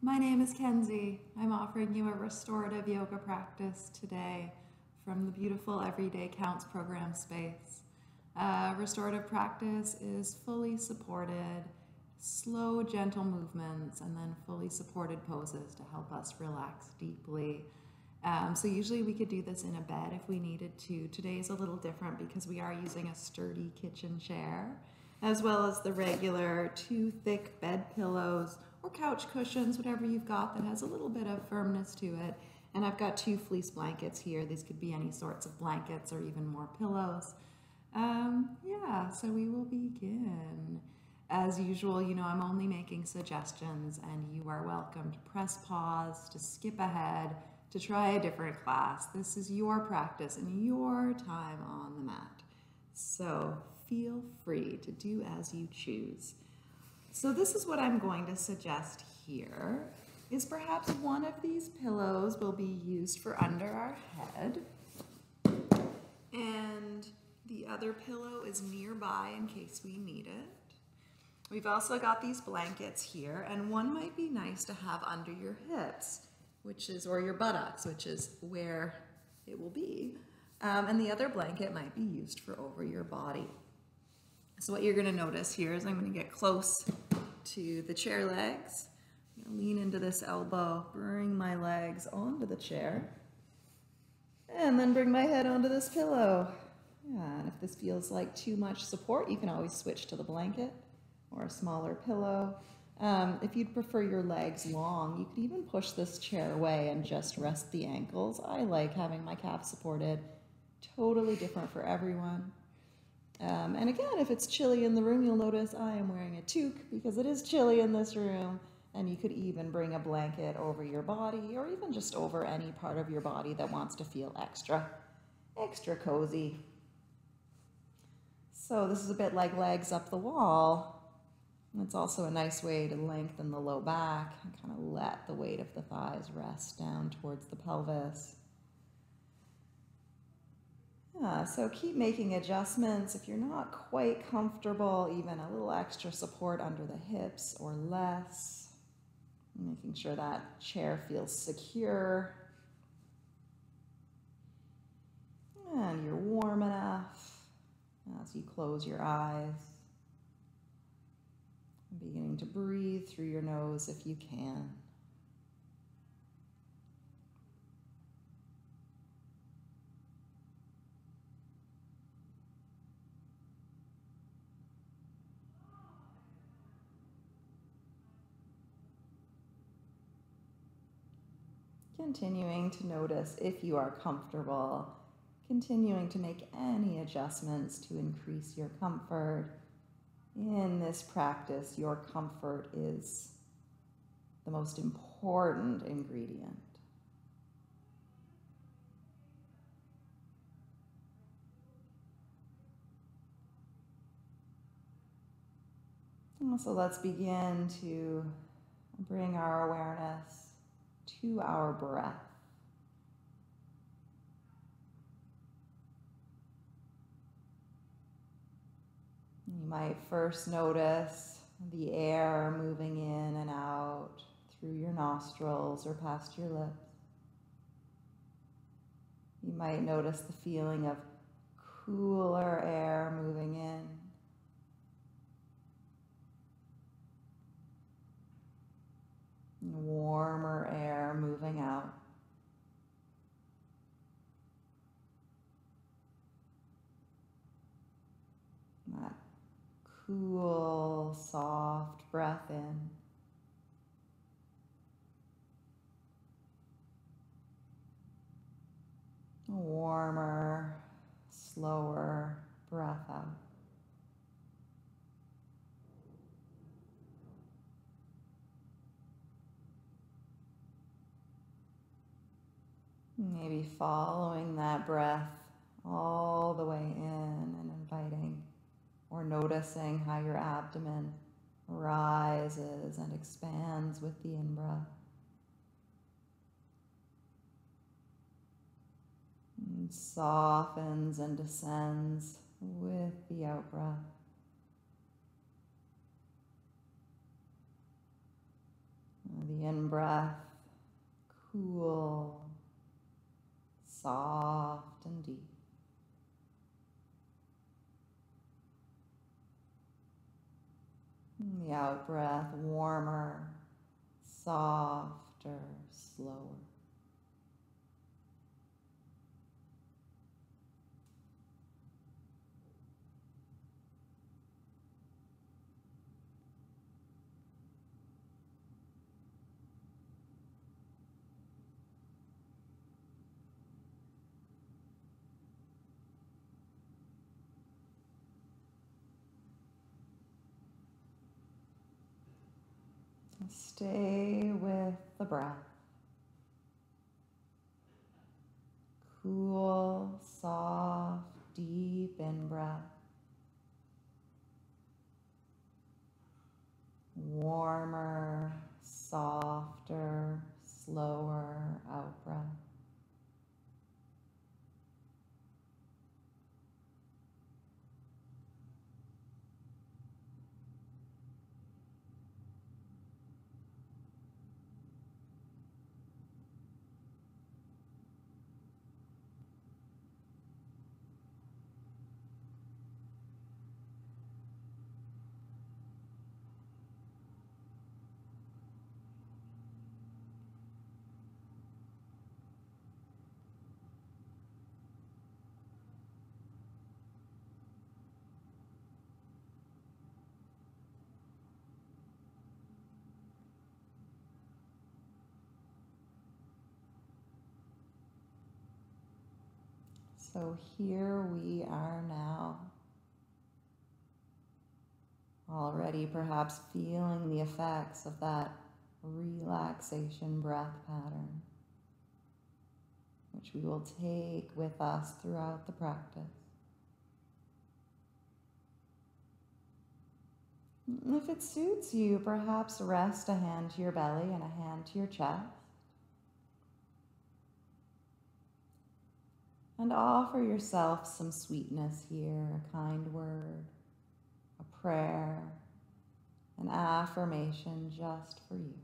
My name is Kenzie. I'm offering you a restorative yoga practice today from the beautiful Every Day Counts program space. Uh, restorative practice is fully supported, slow, gentle movements, and then fully supported poses to help us relax deeply. Um, so usually we could do this in a bed if we needed to. Today's a little different because we are using a sturdy kitchen chair, as well as the regular two thick bed pillows couch cushions, whatever you've got that has a little bit of firmness to it. And I've got two fleece blankets here. These could be any sorts of blankets or even more pillows. Um, yeah, so we will begin. As usual, you know, I'm only making suggestions and you are welcome to press pause, to skip ahead, to try a different class. This is your practice and your time on the mat. So feel free to do as you choose. So this is what I'm going to suggest here is perhaps one of these pillows will be used for under our head and the other pillow is nearby in case we need it. We've also got these blankets here and one might be nice to have under your hips which is, or your buttocks, which is where it will be. Um, and the other blanket might be used for over your body. So what you're gonna notice here is I'm gonna get close to the chair legs. lean into this elbow, bring my legs onto the chair, and then bring my head onto this pillow. And if this feels like too much support, you can always switch to the blanket or a smaller pillow. Um, if you'd prefer your legs long, you could even push this chair away and just rest the ankles. I like having my calf supported. Totally different for everyone. Um, and again, if it's chilly in the room, you'll notice I am wearing a toque because it is chilly in this room. And you could even bring a blanket over your body or even just over any part of your body that wants to feel extra, extra cozy. So this is a bit like legs up the wall. It's also a nice way to lengthen the low back and kind of let the weight of the thighs rest down towards the pelvis. Yeah, so keep making adjustments. If you're not quite comfortable, even a little extra support under the hips or less. Making sure that chair feels secure. And you're warm enough as you close your eyes. Beginning to breathe through your nose if you can. Continuing to notice if you are comfortable, continuing to make any adjustments to increase your comfort in this practice, your comfort is the most important ingredient. So let's begin to bring our awareness to our breath. You might first notice the air moving in and out through your nostrils or past your lips. You might notice the feeling of cooler air moving in. Warmer air moving out. That cool, soft breath in. Warmer, slower breath out. Maybe following that breath all the way in and inviting or noticing how your abdomen rises and expands with the in-breath. And softens and descends with the out-breath. The The in breath, cool, soft, and deep. The out breath, warmer, softer, slower. Stay with the breath. Cool, soft, deep in breath. Warmer, softer, slower out breath. So here we are now, already perhaps feeling the effects of that relaxation breath pattern, which we will take with us throughout the practice. If it suits you, perhaps rest a hand to your belly and a hand to your chest. And offer yourself some sweetness here a kind word, a prayer, an affirmation just for you.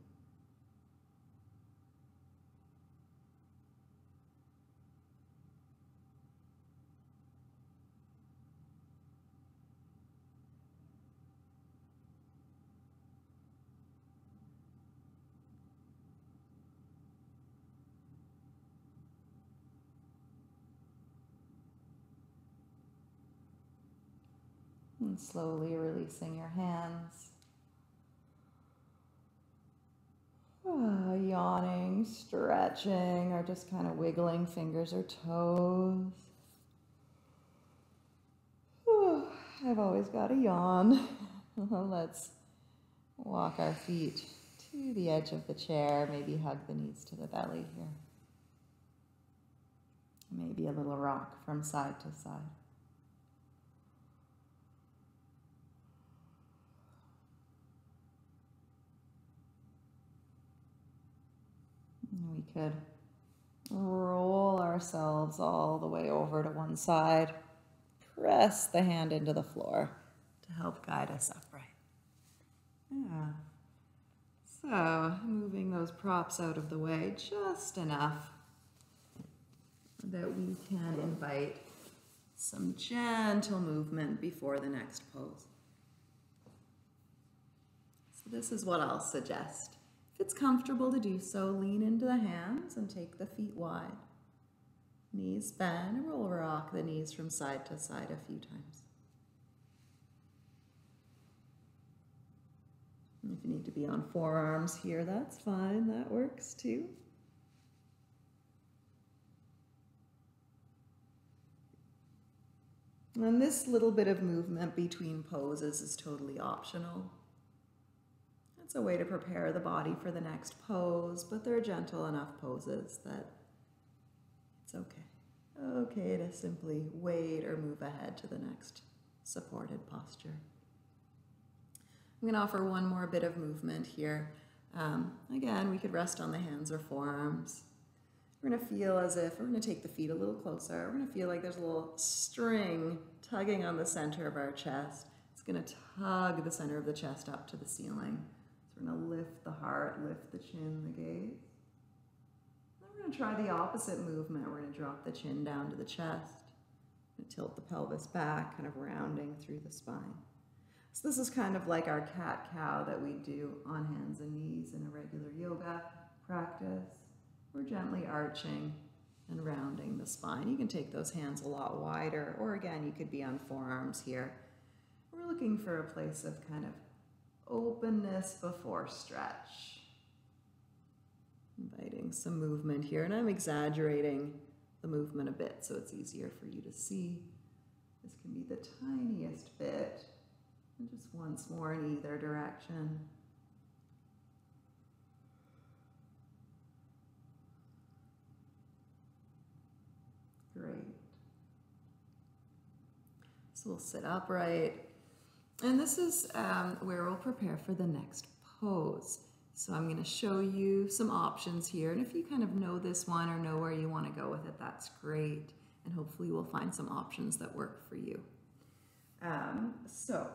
And slowly releasing your hands. Uh, yawning, stretching, or just kind of wiggling fingers or toes. I've always got a yawn. Let's walk our feet to the edge of the chair, maybe hug the knees to the belly here. Maybe a little rock from side to side. We could roll ourselves all the way over to one side, press the hand into the floor to help guide us upright. Yeah. So, moving those props out of the way just enough that we can invite some gentle movement before the next pose. So, this is what I'll suggest. If it's comfortable to do so, lean into the hands and take the feet wide. Knees bend, and roll rock the knees from side to side a few times. If you need to be on forearms here, that's fine. That works too. And this little bit of movement between poses is totally optional. It's a way to prepare the body for the next pose, but they're gentle enough poses that it's okay. Okay to simply wait or move ahead to the next supported posture. I'm going to offer one more bit of movement here. Um, again, we could rest on the hands or forearms. We're going to feel as if we're going to take the feet a little closer. We're going to feel like there's a little string tugging on the center of our chest. It's going to tug the center of the chest up to the ceiling. So we're going to lift the heart, lift the chin, the gaze. Then we're going to try the opposite movement. We're going to drop the chin down to the chest. Tilt the pelvis back, kind of rounding through the spine. So this is kind of like our cat-cow that we do on hands and knees in a regular yoga practice. We're gently arching and rounding the spine. You can take those hands a lot wider, or again, you could be on forearms here. We're looking for a place of kind of openness before stretch. Inviting some movement here, and I'm exaggerating the movement a bit so it's easier for you to see. This can be the tiniest bit, and just once more in either direction. Great. So we'll sit upright. And this is um, where we'll prepare for the next pose. So I'm going to show you some options here. And if you kind of know this one or know where you want to go with it, that's great. And hopefully we'll find some options that work for you. Um, so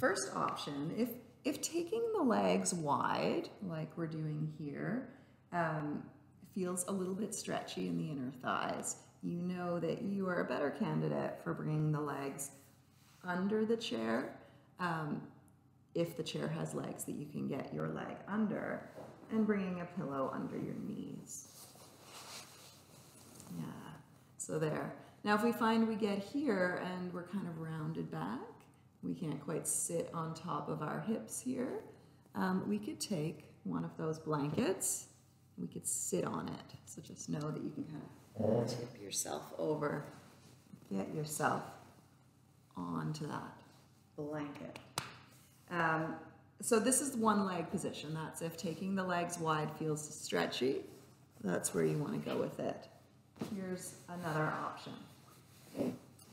first option, if, if taking the legs wide, like we're doing here, um, feels a little bit stretchy in the inner thighs, you know that you are a better candidate for bringing the legs under the chair. Um, if the chair has legs that you can get your leg under and bringing a pillow under your knees. Yeah, so there. Now if we find we get here and we're kind of rounded back, we can't quite sit on top of our hips here, um, we could take one of those blankets, we could sit on it. So just know that you can kind of tip yourself over, get yourself onto that blanket. Um, so this is one leg position. That's if taking the legs wide feels stretchy, that's where you want to go with it. Here's another option.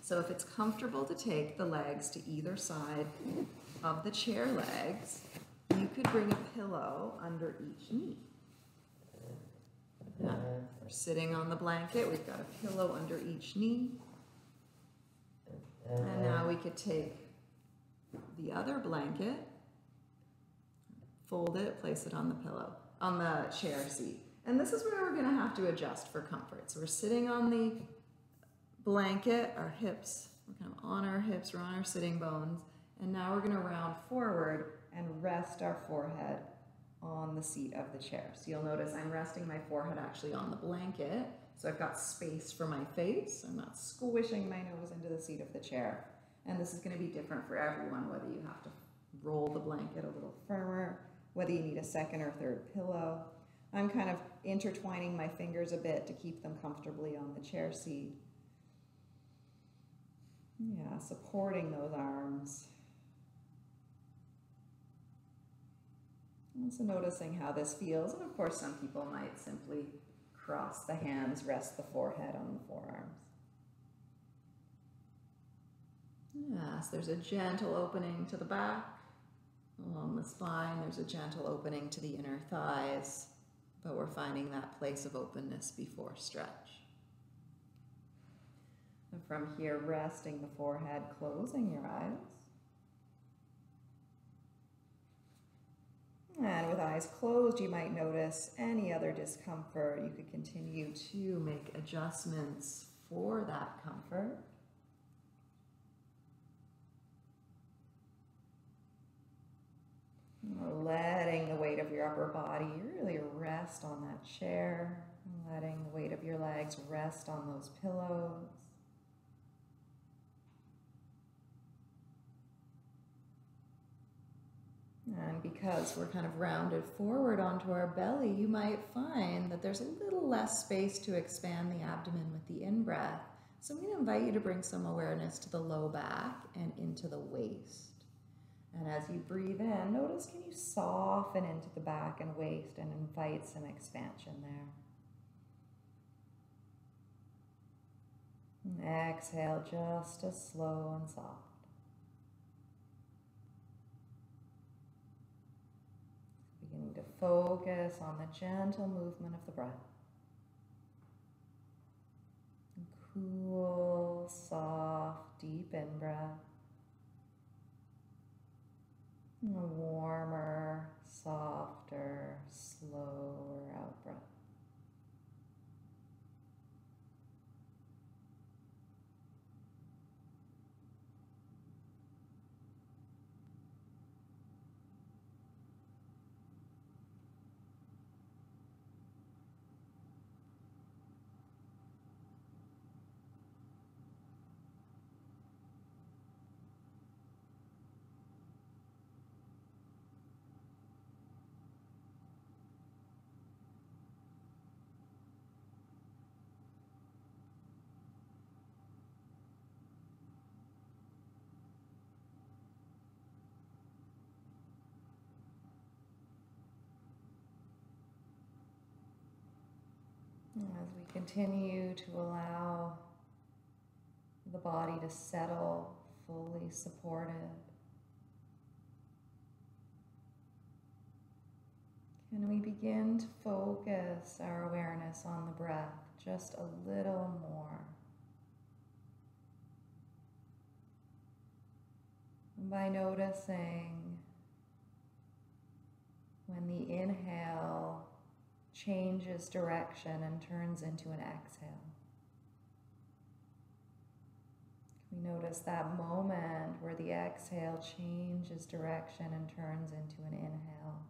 So if it's comfortable to take the legs to either side of the chair legs, you could bring a pillow under each knee. Now, we're sitting on the blanket, we've got a pillow under each knee. And now we could take the other blanket, fold it, place it on the pillow, on the chair seat. And this is where we're gonna have to adjust for comfort. So we're sitting on the blanket, our hips, we're kind of on our hips, we're on our sitting bones, and now we're gonna round forward and rest our forehead on the seat of the chair. So you'll notice I'm resting my forehead actually on the blanket, so I've got space for my face. I'm not squishing my nose into the seat of the chair. And this is going to be different for everyone, whether you have to roll the blanket a little firmer, whether you need a second or third pillow. I'm kind of intertwining my fingers a bit to keep them comfortably on the chair seat. Yeah, supporting those arms. Also noticing how this feels. And of course, some people might simply cross the hands, rest the forehead on the forearms. Yes, there's a gentle opening to the back. Along the spine, there's a gentle opening to the inner thighs, but we're finding that place of openness before stretch. And from here, resting the forehead, closing your eyes. And with eyes closed, you might notice any other discomfort. You could continue to make adjustments for that comfort. Letting the weight of your upper body really rest on that chair. Letting the weight of your legs rest on those pillows. And because we're kind of rounded forward onto our belly, you might find that there's a little less space to expand the abdomen with the in-breath. So I'm going to invite you to bring some awareness to the low back and into the waist. And as you breathe in, notice can you soften into the back and waist and invite some expansion there. And exhale just as slow and soft. Focus on the gentle movement of the breath. Cool, soft, deep in breath. warmer, softer, slower out breath. As we continue to allow the body to settle fully supported. Can we begin to focus our awareness on the breath just a little more? by noticing when the inhale changes direction and turns into an exhale. We notice that moment where the exhale changes direction and turns into an inhale.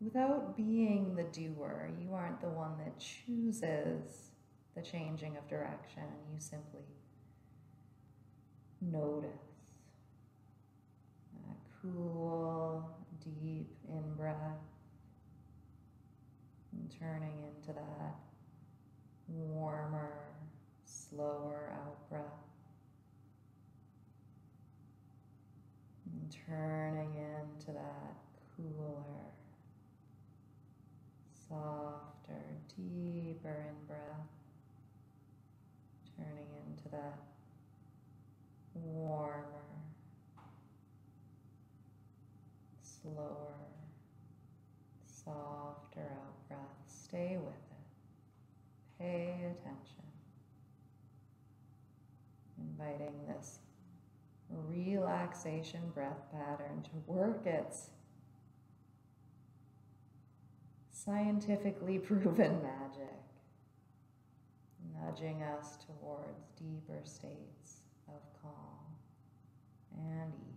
Without being the doer, you aren't the one that chooses the changing of direction. You simply notice. That cool, deep in breath turning into that warmer, slower out breath. And turning into that cooler, softer, deeper in breath. Turning into that warmer, slower, softer out. Stay with it. Pay attention. Inviting this relaxation breath pattern to work its scientifically proven magic, nudging us towards deeper states of calm and ease.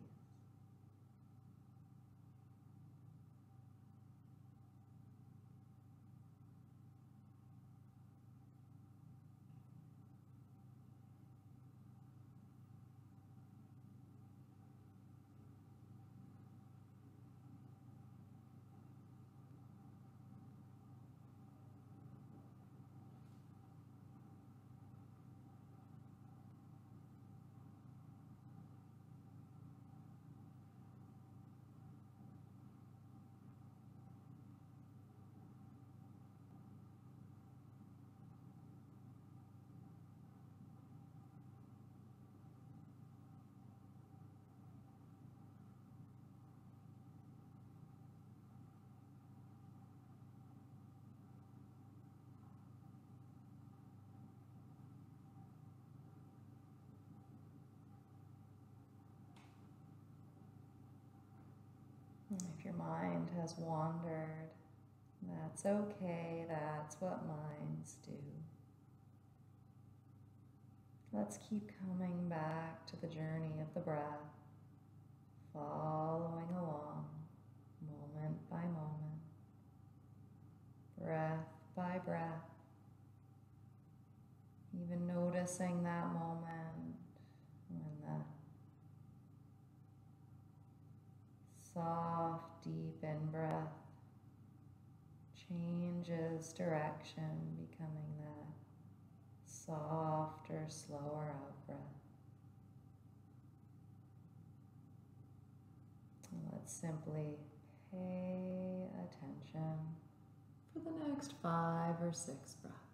If your mind has wandered, that's okay. That's what minds do. Let's keep coming back to the journey of the breath, following along moment by moment, breath by breath, even noticing that moment when the soft, deep in breath changes direction, becoming that softer, slower out breath. let's simply pay attention for the next five or six breaths.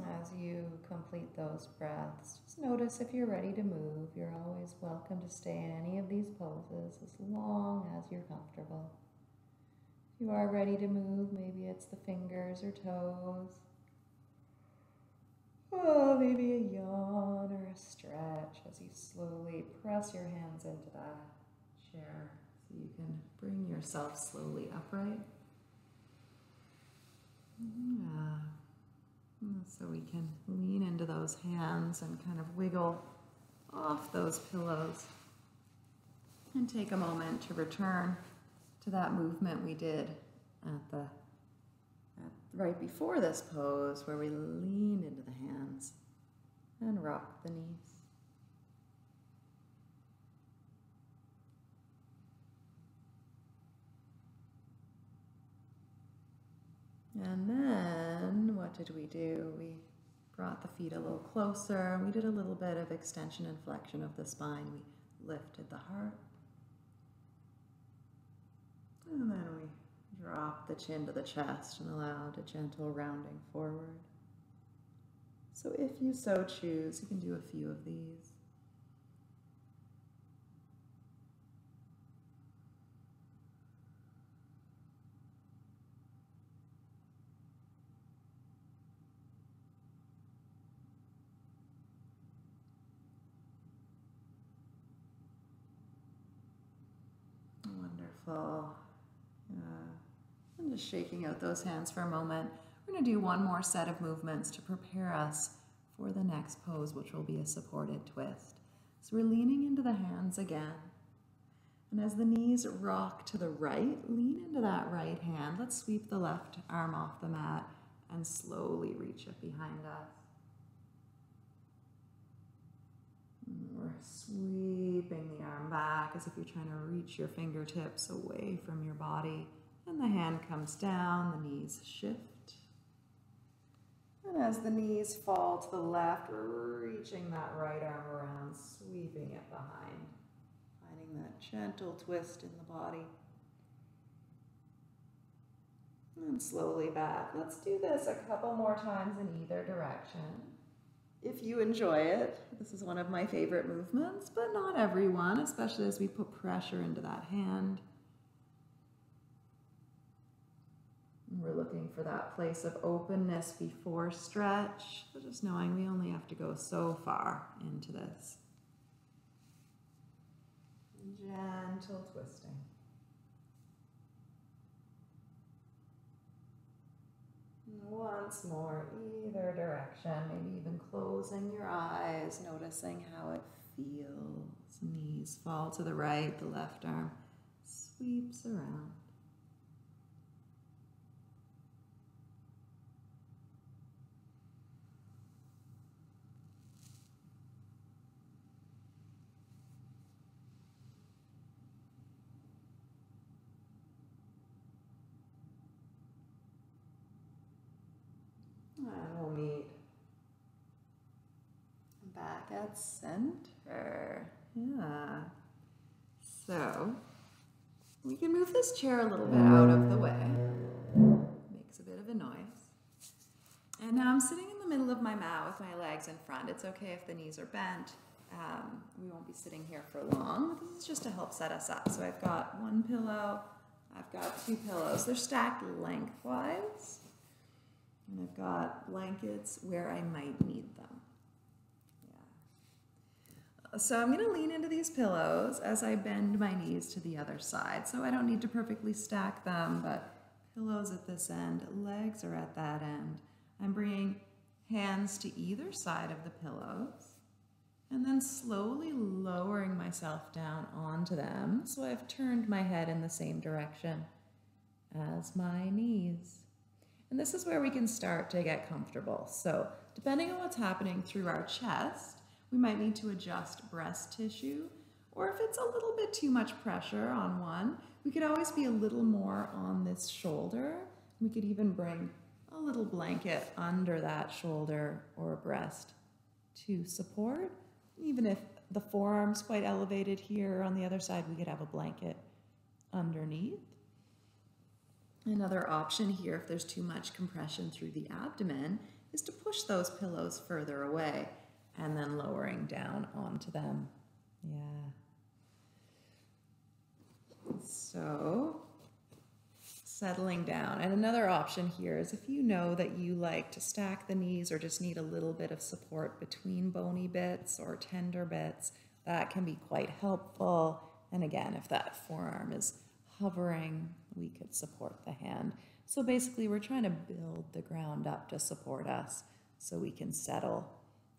As you complete those breaths, just notice if you're ready to move. You're always welcome to stay in any of these poses as long as you're comfortable. If you are ready to move, maybe it's the fingers or toes. Oh, maybe a yawn or a stretch as you slowly press your hands into that chair so you can bring yourself slowly upright. Yeah. So we can lean into those hands and kind of wiggle off those pillows and take a moment to return to that movement we did at the at, right before this pose where we lean into the hands and rock the knees. And then what did we do? We brought the feet a little closer. We did a little bit of extension and flexion of the spine. We lifted the heart. And then we drop the chin to the chest and allowed a gentle rounding forward. So if you so choose, you can do a few of these. Wonderful. Uh, just shaking out those hands for a moment. We're going to do one more set of movements to prepare us for the next pose, which will be a supported twist. So we're leaning into the hands again. And as the knees rock to the right, lean into that right hand. Let's sweep the left arm off the mat and slowly reach it behind us. Sweeping the arm back as if you're trying to reach your fingertips away from your body. And the hand comes down, the knees shift. And as the knees fall to the left, reaching that right arm around, sweeping it behind, finding that gentle twist in the body. And slowly back. Let's do this a couple more times in either direction. If you enjoy it, this is one of my favorite movements, but not everyone, especially as we put pressure into that hand. We're looking for that place of openness before stretch, just knowing we only have to go so far into this. Gentle twisting. Once more, either direction, maybe even closing your eyes, noticing how it feels. Knees fall to the right, the left arm sweeps around. At center. Yeah. So we can move this chair a little bit out of the way. Makes a bit of a noise. And now I'm sitting in the middle of my mat with my legs in front. It's okay if the knees are bent. Um, we won't be sitting here for long. This is just to help set us up. So I've got one pillow, I've got two pillows. They're stacked lengthwise. And I've got blankets where I might need them. So I'm going to lean into these pillows as I bend my knees to the other side. So I don't need to perfectly stack them, but pillows at this end, legs are at that end. I'm bringing hands to either side of the pillows and then slowly lowering myself down onto them. So I've turned my head in the same direction as my knees. And this is where we can start to get comfortable. So depending on what's happening through our chest, we might need to adjust breast tissue, or if it's a little bit too much pressure on one, we could always be a little more on this shoulder. We could even bring a little blanket under that shoulder or breast to support. Even if the forearm's quite elevated here on the other side, we could have a blanket underneath. Another option here, if there's too much compression through the abdomen, is to push those pillows further away and then lowering down onto them. Yeah. So settling down. And another option here is if you know that you like to stack the knees or just need a little bit of support between bony bits or tender bits, that can be quite helpful. And again, if that forearm is hovering, we could support the hand. So basically, we're trying to build the ground up to support us so we can settle.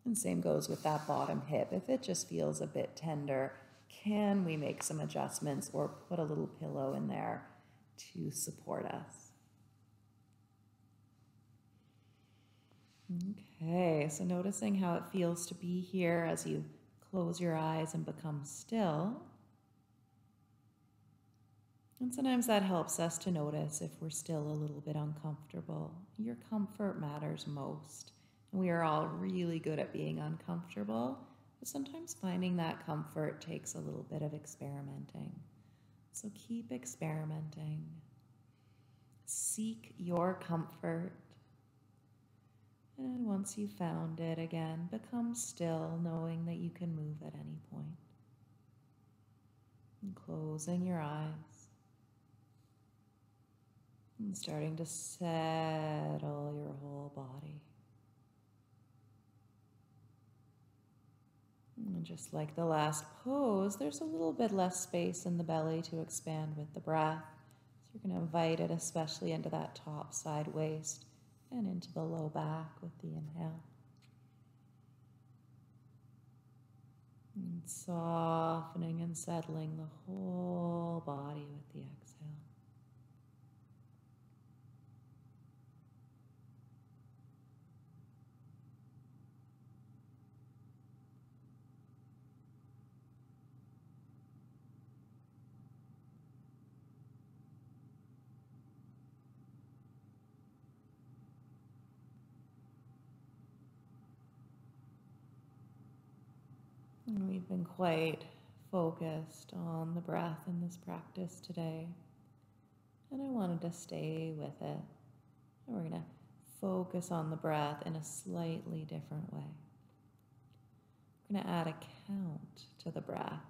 And same goes with that bottom hip. If it just feels a bit tender, can we make some adjustments or put a little pillow in there to support us? Okay, so noticing how it feels to be here as you close your eyes and become still. And sometimes that helps us to notice if we're still a little bit uncomfortable. Your comfort matters most. We are all really good at being uncomfortable, but sometimes finding that comfort takes a little bit of experimenting. So keep experimenting. Seek your comfort. And once you've found it again, become still, knowing that you can move at any point. And closing your eyes. And starting to settle your whole body. And just like the last pose, there's a little bit less space in the belly to expand with the breath. So you're going to invite it especially into that top side waist and into the low back with the inhale. And softening and settling the whole body with the exhale. And we've been quite focused on the breath in this practice today. And I wanted to stay with it. And we're going to focus on the breath in a slightly different way. We're going to add a count to the breath.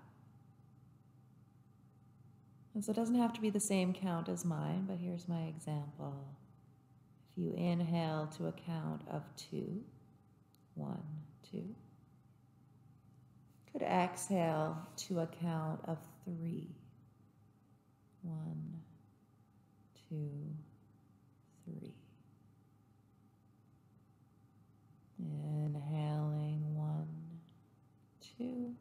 And so it doesn't have to be the same count as mine, but here's my example. If you inhale to a count of two, one, two could exhale to a count of three. One, two, three. Inhaling one, two.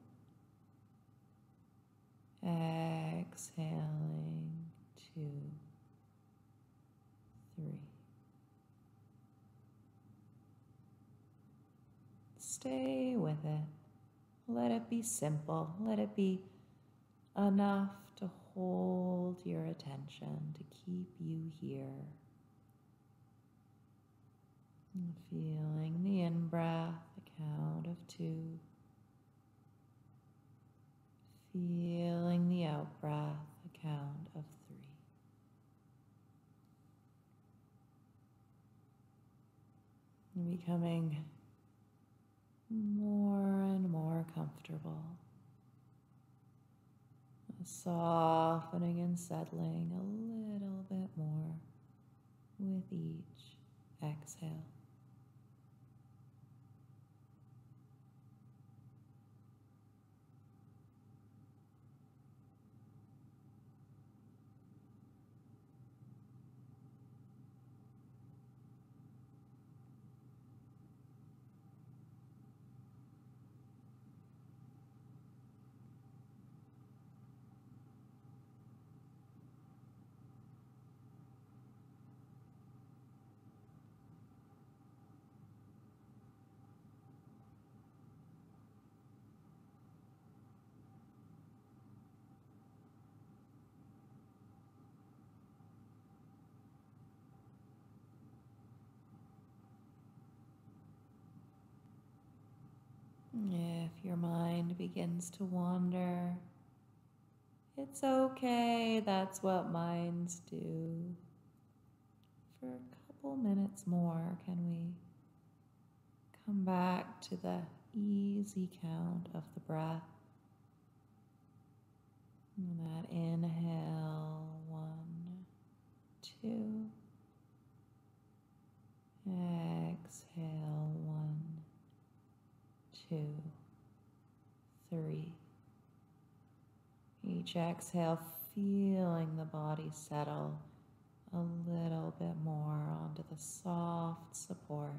Exhaling two, three. Stay with it. Let it be simple. Let it be enough to hold your attention, to keep you here. And feeling the in breath, the count of two. Feeling the out breath, the count of three. And becoming more and more comfortable. Softening and settling a little bit more with each exhale. If your mind begins to wander, it's okay. That's what minds do. For a couple minutes more, can we come back to the easy count of the breath? And that inhale, one, two. Exhale, one, two, three. Each exhale, feeling the body settle a little bit more onto the soft support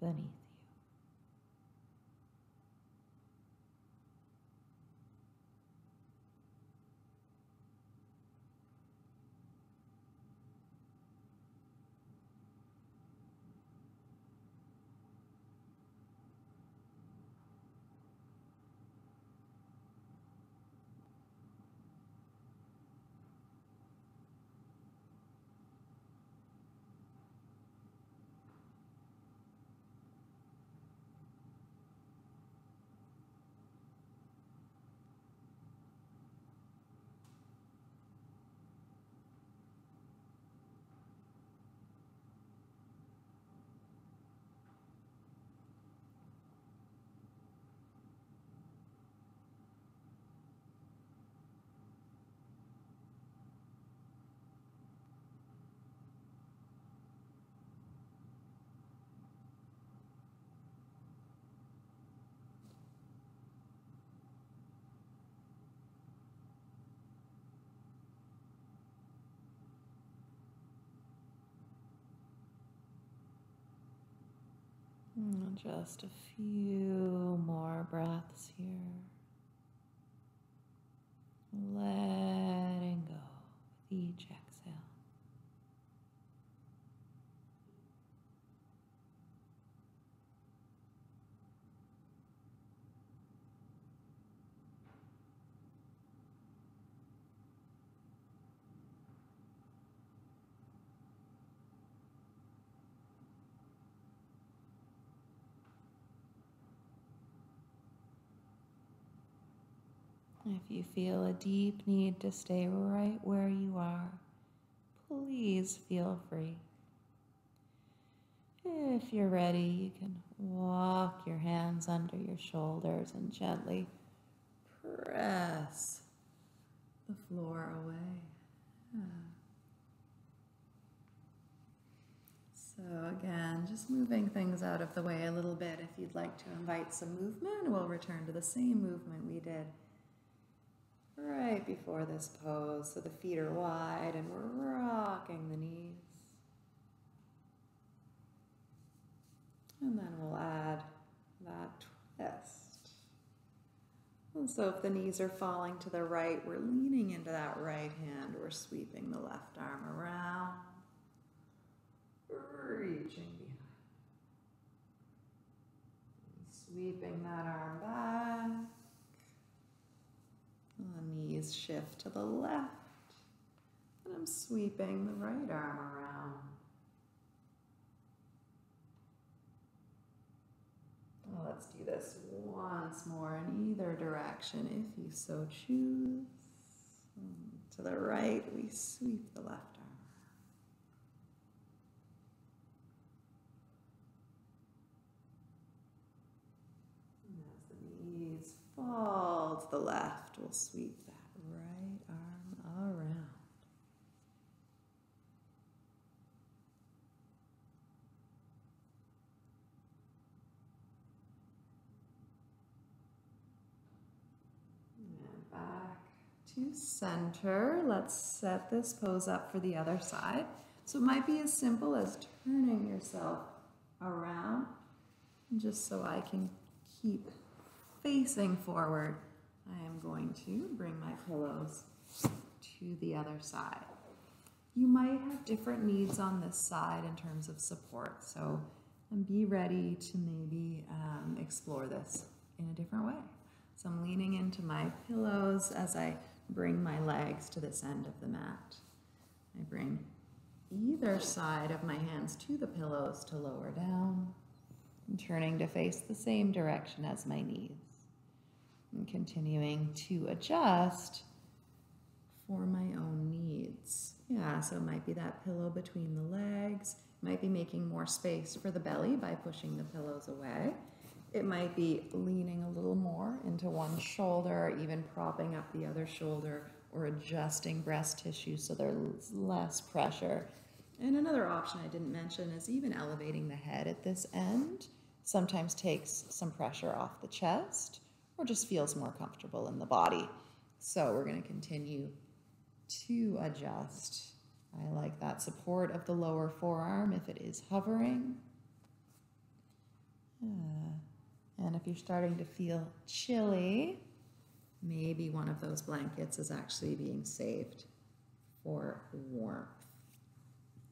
beneath. Just a few more breaths here. Letting go with each exhale. If you feel a deep need to stay right where you are, please feel free. If you're ready, you can walk your hands under your shoulders and gently press the floor away. So, again, just moving things out of the way a little bit. If you'd like to invite some movement, we'll return to the same movement we did right before this pose. So the feet are wide and we're rocking the knees. And then we'll add that twist. And so if the knees are falling to the right, we're leaning into that right hand. We're sweeping the left arm around, reaching behind. Sweeping that arm back. Knees shift to the left. And I'm sweeping the right arm around. Let's do this once more in either direction if you so choose. To the right, we sweep the left arm. And as the knees fall to the left, we'll sweep that right arm around. And back to center. Let's set this pose up for the other side. So it might be as simple as turning yourself around just so I can keep facing forward. I am going to bring my pillows to the other side. You might have different needs on this side in terms of support, so and be ready to maybe um, explore this in a different way. So I'm leaning into my pillows as I bring my legs to this end of the mat. I bring either side of my hands to the pillows to lower down, and turning to face the same direction as my knees and continuing to adjust for my own needs. Yeah, so it might be that pillow between the legs. Might be making more space for the belly by pushing the pillows away. It might be leaning a little more into one shoulder, even propping up the other shoulder or adjusting breast tissue so there's less pressure. And another option I didn't mention is even elevating the head at this end sometimes takes some pressure off the chest or just feels more comfortable in the body. So we're going to continue to adjust. I like that support of the lower forearm if it is hovering. Uh, and if you're starting to feel chilly, maybe one of those blankets is actually being saved for warmth.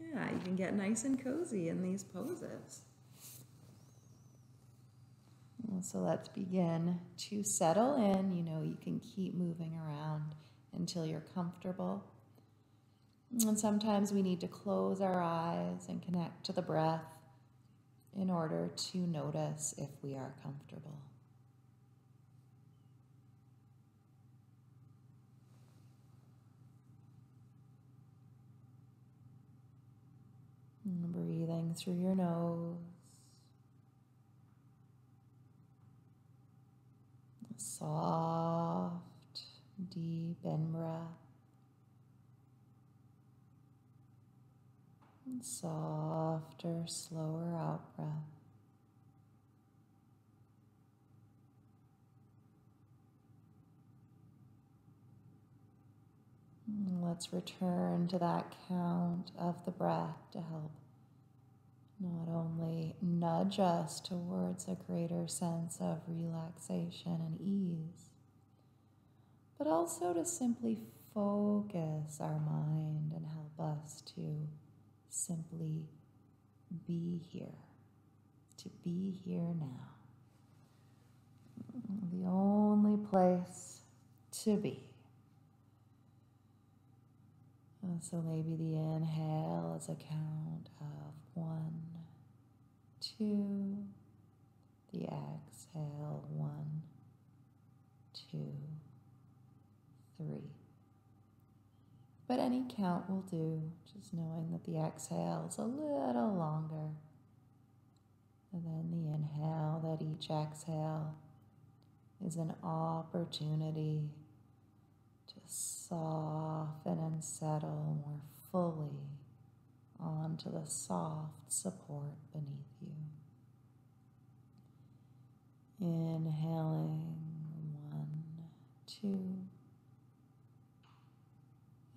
Yeah, you can get nice and cozy in these poses. So let's begin to settle in. You know, you can keep moving around until you're comfortable. And sometimes we need to close our eyes and connect to the breath in order to notice if we are comfortable. And breathing through your nose. Soft, deep in breath. And softer, slower out breath. let's return to that count of the breath to help not only nudge us towards a greater sense of relaxation and ease, but also to simply focus our mind and help us to simply be here, to be here now. The only place to be. So maybe the inhale is a count of one, two, the exhale, one, two, three. But any count will do, just knowing that the exhale is a little longer. And then the inhale, that each exhale is an opportunity to soften and settle more fully onto the soft support beneath you. Inhaling one, two.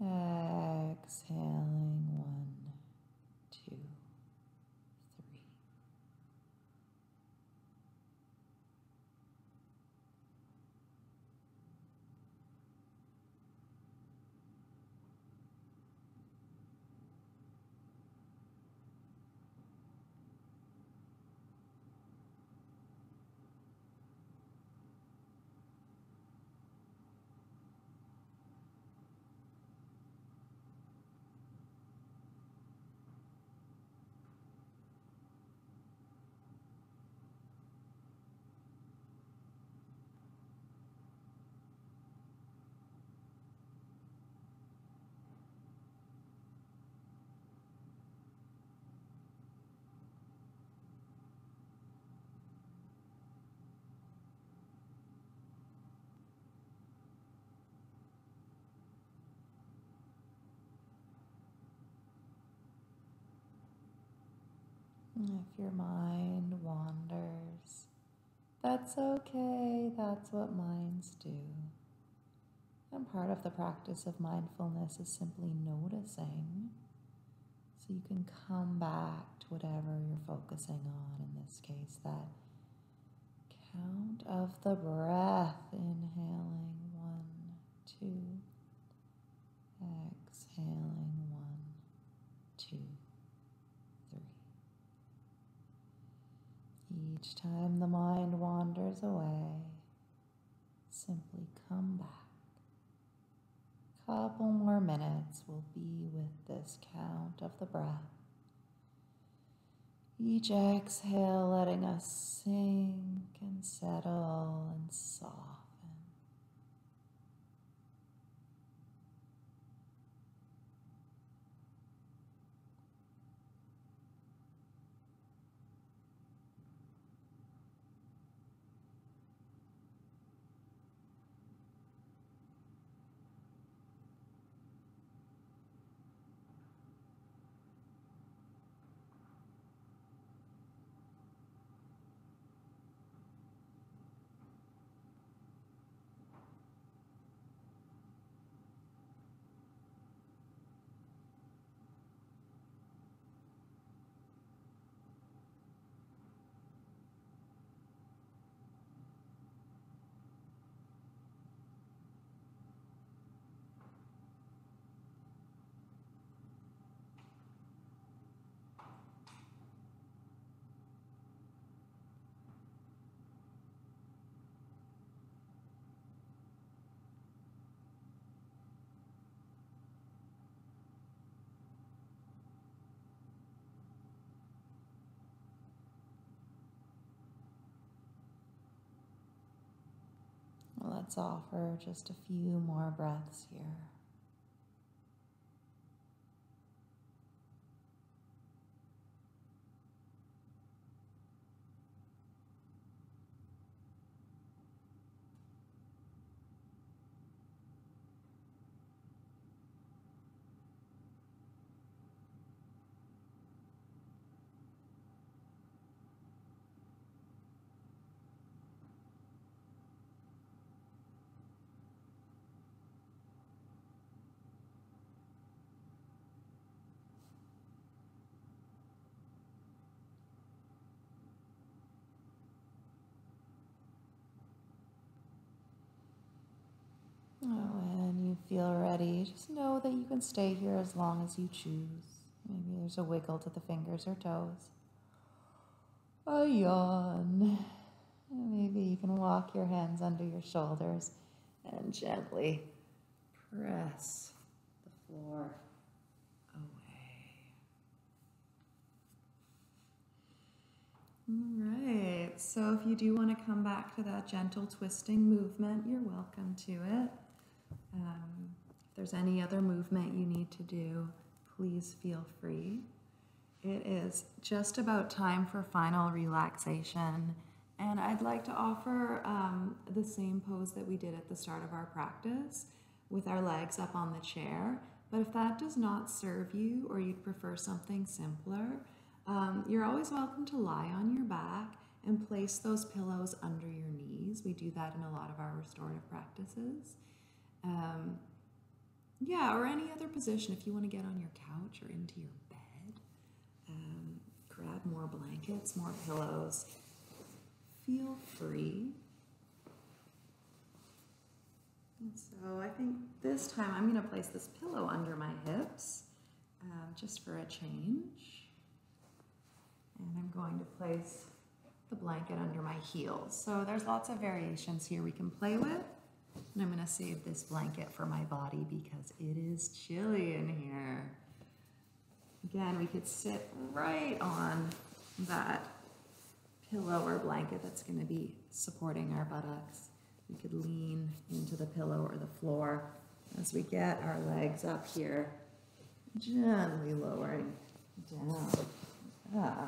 Exhaling one, two. If your mind wanders, that's okay. That's what minds do. And part of the practice of mindfulness is simply noticing. So you can come back to whatever you're focusing on, in this case, that count of the breath, inhaling one, two, exhaling one, two. Each time the mind wanders away, simply come back. A couple more minutes will be with this count of the breath. Each exhale letting us sink and settle and soften. Let's offer just a few more breaths here. Oh, when you feel ready, just know that you can stay here as long as you choose. Maybe there's a wiggle to the fingers or toes. A yawn. Maybe you can walk your hands under your shoulders and gently press the floor away. All right, so if you do want to come back to that gentle twisting movement, you're welcome to it. Um, if there's any other movement you need to do, please feel free. It is just about time for final relaxation, and I'd like to offer um, the same pose that we did at the start of our practice with our legs up on the chair. But if that does not serve you or you'd prefer something simpler, um, you're always welcome to lie on your back and place those pillows under your knees. We do that in a lot of our restorative practices. Um, yeah, or any other position if you want to get on your couch or into your bed. Um, grab more blankets, more pillows. Feel free. And so I think this time I'm going to place this pillow under my hips um, just for a change. And I'm going to place the blanket under my heels. So there's lots of variations here we can play with. And I'm going to save this blanket for my body because it is chilly in here. Again, we could sit right on that pillow or blanket that's going to be supporting our buttocks. We could lean into the pillow or the floor as we get our legs up here, gently lowering down. Ah.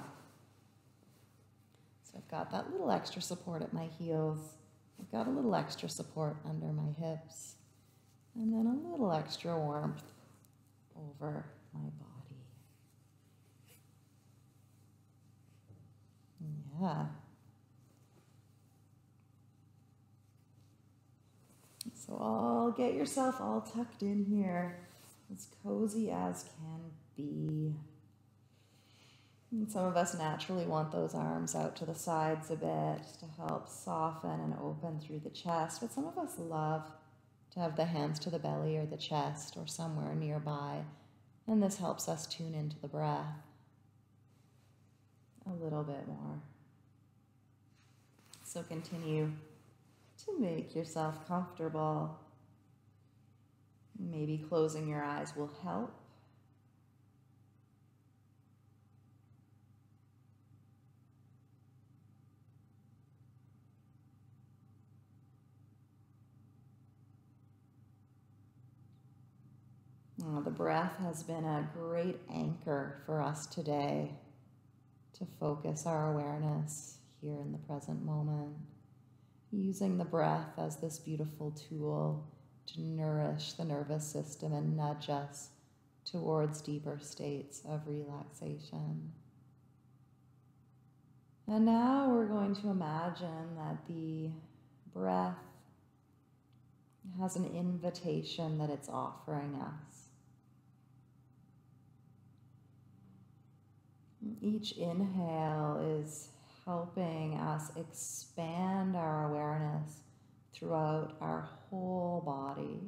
So I've got that little extra support at my heels. I've got a little extra support under my hips and then a little extra warmth over my body. Yeah. So all get yourself all tucked in here, as cozy as can be. And some of us naturally want those arms out to the sides a bit to help soften and open through the chest, but some of us love to have the hands to the belly or the chest or somewhere nearby, and this helps us tune into the breath a little bit more. So continue to make yourself comfortable. Maybe closing your eyes will help. Oh, the breath has been a great anchor for us today to focus our awareness here in the present moment, using the breath as this beautiful tool to nourish the nervous system and nudge us towards deeper states of relaxation. And now we're going to imagine that the breath has an invitation that it's offering us. Each inhale is helping us expand our awareness throughout our whole body.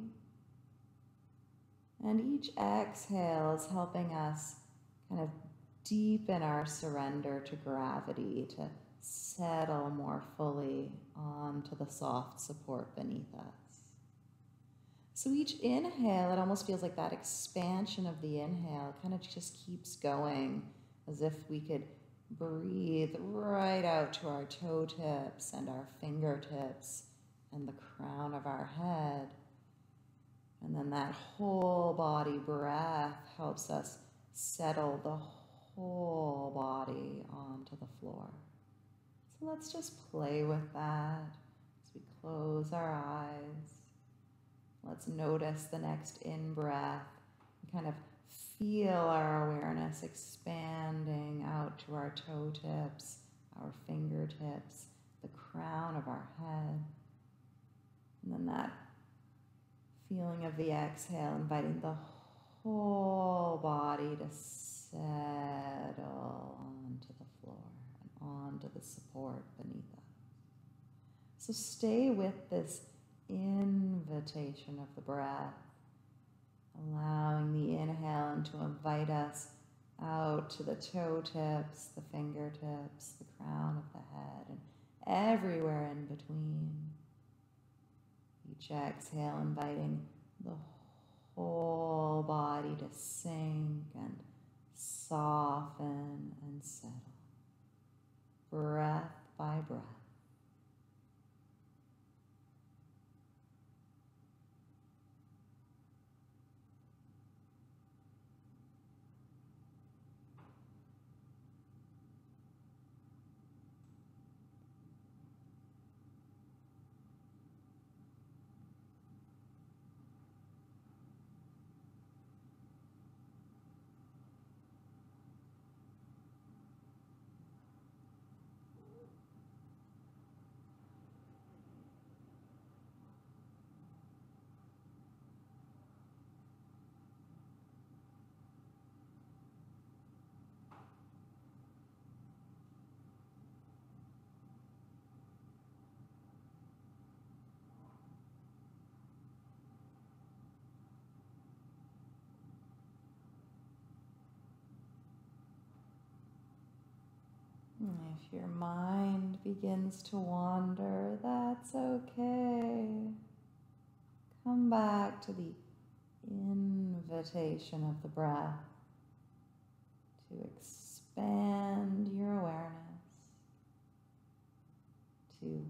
And each exhale is helping us kind of deepen our surrender to gravity, to settle more fully onto the soft support beneath us. So each inhale, it almost feels like that expansion of the inhale kind of just keeps going as if we could breathe right out to our toe tips and our fingertips and the crown of our head. And then that whole body breath helps us settle the whole body onto the floor. So let's just play with that as we close our eyes. Let's notice the next in breath kind of feel our awareness expanding out to our toe tips, our fingertips, the crown of our head. And then that feeling of the exhale, inviting the whole body to settle onto the floor and onto the support beneath us. So stay with this invitation of the breath, allowing the inhale to invite us out to the toe tips, the fingertips, the crown of the head, and everywhere in between. Each exhale, inviting the whole body to sink and soften and settle, breath by breath. If your mind begins to wander, that's okay. Come back to the invitation of the breath to expand your awareness, to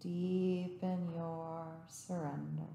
deepen your surrender.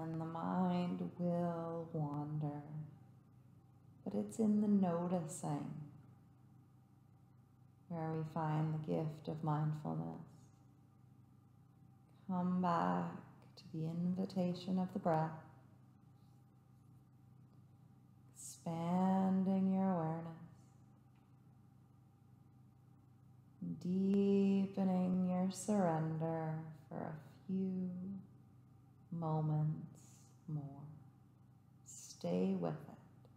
Again, the mind will wander, but it's in the noticing where we find the gift of mindfulness. Come back to the invitation of the breath, expanding your awareness, deepening your surrender for a few moments more. Stay with it.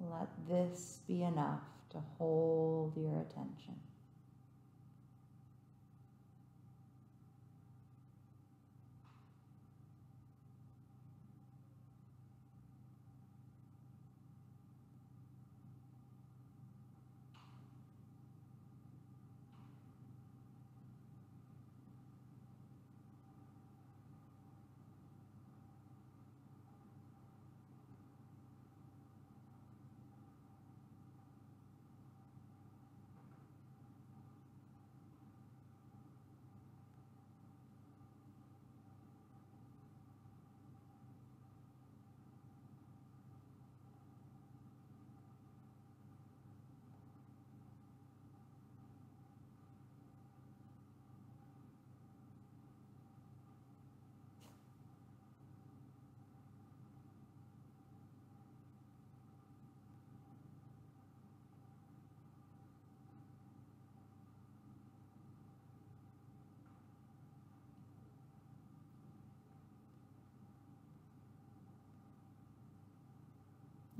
Let this be enough to hold your attention.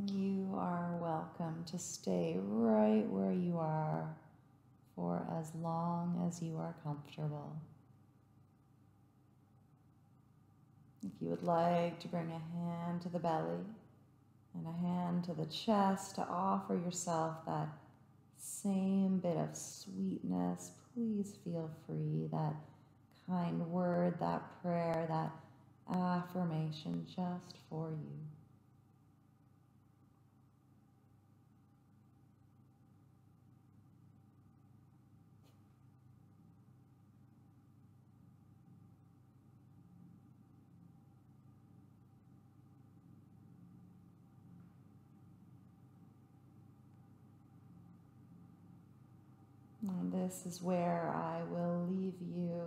You are welcome to stay right where you are for as long as you are comfortable. If you would like to bring a hand to the belly and a hand to the chest to offer yourself that same bit of sweetness, please feel free. That kind word, that prayer, that affirmation just for you. And this is where I will leave you.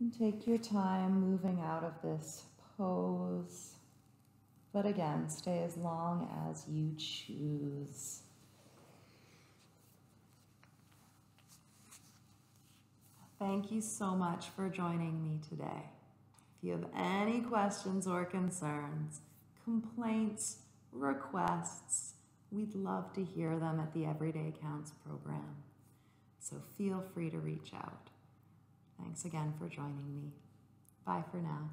And take your time moving out of this pose. But again, stay as long as you choose. Thank you so much for joining me today. If you have any questions or concerns, complaints, requests, we'd love to hear them at the Every Day Counts program. So feel free to reach out. Thanks again for joining me. Bye for now.